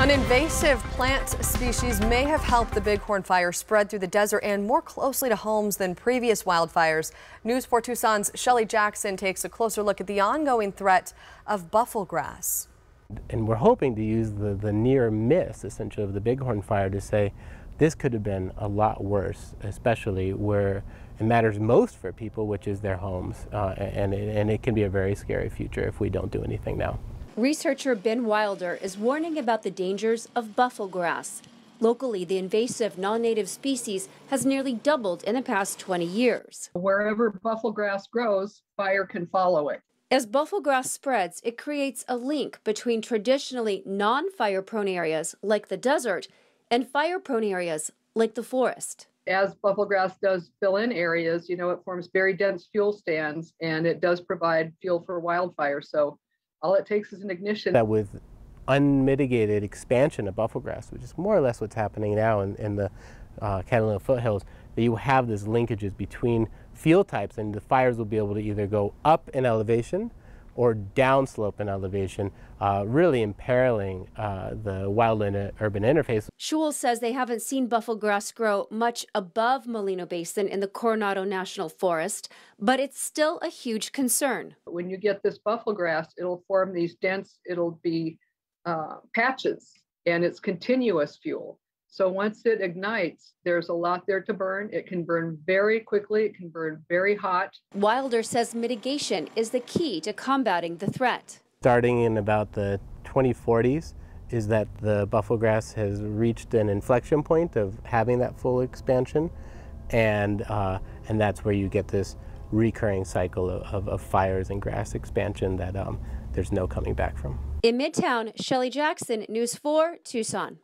An invasive plant species may have helped the bighorn fire spread through the desert and more closely to homes than previous wildfires. News 4 Tucson's Shelly Jackson takes a closer look at the ongoing threat of buffelgrass. And we're hoping to use the, the near miss, essentially, of the bighorn fire to say this could have been a lot worse, especially where it matters most for people, which is their homes. Uh, and, and it can be a very scary future if we don't do anything now. Researcher Ben Wilder is warning about the dangers of buffelgrass. Locally, the invasive non-native species has nearly doubled in the past 20 years. Wherever buffelgrass grows, fire can follow it. As buffelgrass spreads, it creates a link between traditionally non-fire prone areas like the desert and fire prone areas like the forest. As buffelgrass does fill in areas, you know, it forms very dense fuel stands and it does provide fuel for wildfire. So all it takes is an ignition. That with unmitigated expansion of buffelgrass, which is more or less what's happening now in, in the uh, Catalina foothills, that you have these linkages between field types and the fires will be able to either go up in elevation or downslope in elevation, uh, really imperiling uh, the wildland urban interface. Schewel says they haven't seen buffelgrass grow much above Molino Basin in the Coronado National Forest, but it's still a huge concern. When you get this buffelgrass, it'll form these dense, it'll be uh, patches, and it's continuous fuel. So once it ignites, there's a lot there to burn. It can burn very quickly, it can burn very hot. Wilder says mitigation is the key to combating the threat. Starting in about the 2040s, is that the buffalo grass has reached an inflection point of having that full expansion, and uh, and that's where you get this recurring cycle of, of, of fires and grass expansion that um, there's no coming back from. In Midtown, Shelly Jackson, News 4, Tucson.